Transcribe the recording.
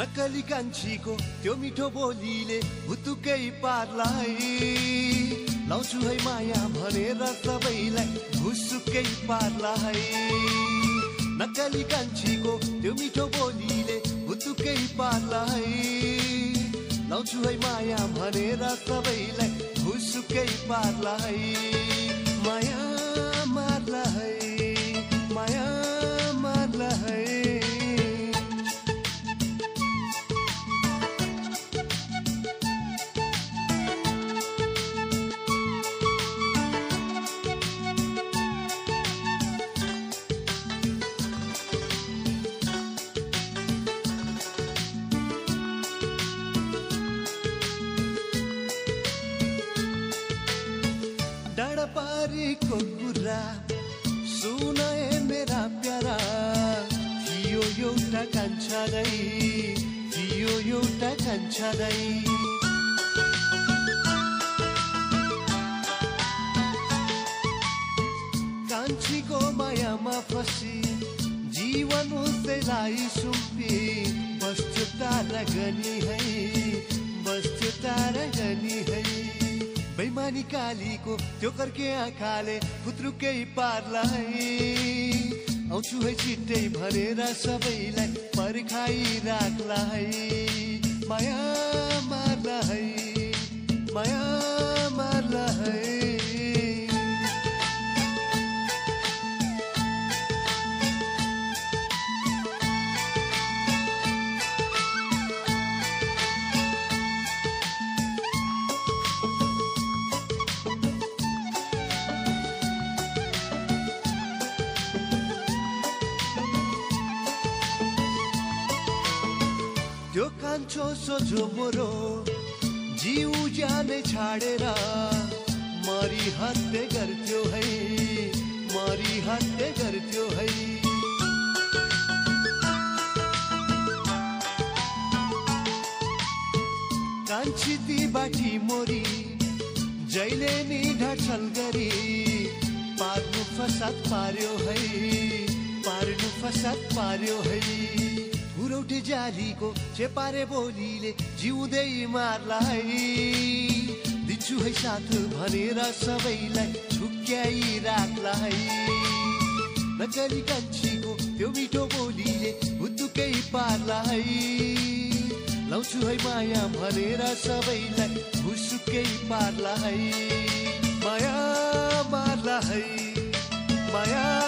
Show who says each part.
Speaker 1: नक्कली कान्छीको त्यो मिठो बोलीले भुतुकै पारलाई। लाउँछु है माया भनेर सबैलाई भुसुकै पारलाई। नक्कली कान्छीको त्यो मिठो बोलीले भुतुकै पारलाई। लाउँछु है माया भनेर सबैलाई भुसुकै पारलाई। माया पारीको कुरा सुन मेरा प्यारा। थियो एउटा कान्छा थियो एउटा कान्छा कान्छीको मायामा फसी जीवन उसैलाई सुम्पी बस्थ्यो तारा है। बैमानी कालीको त्यो कर्के आँखाले फुत्रुकै पारलाई। आउँछु है छिट्टै भनेर सबैलाई पर्खाइ राख्ला कान्छो सोझो मोरो जिउ ज्यानै छाडेर मरि हत्ते गर्थ्यो है मरि हत्ते गर्थ्यो है। कान्छी ती बाटी मोरी जैले नि ढाडछल गरी पार्नु फसाद पार्यो है पार्नु फसाद पार्यो है। उरौटे जालीको चेपारे बोलीले जिउँदै मार्ला है दिन्छु है साथ भनेर सबैलाई छुक्याइ राख्ला है नगरी कान्छीको त्यो मिठो बोलीले हुत्तुकै पार्ला है लाउँछु है माया भनेर सबैलाई भुसुकै पार्ला है माया मार्ला है माया मार्ला है माया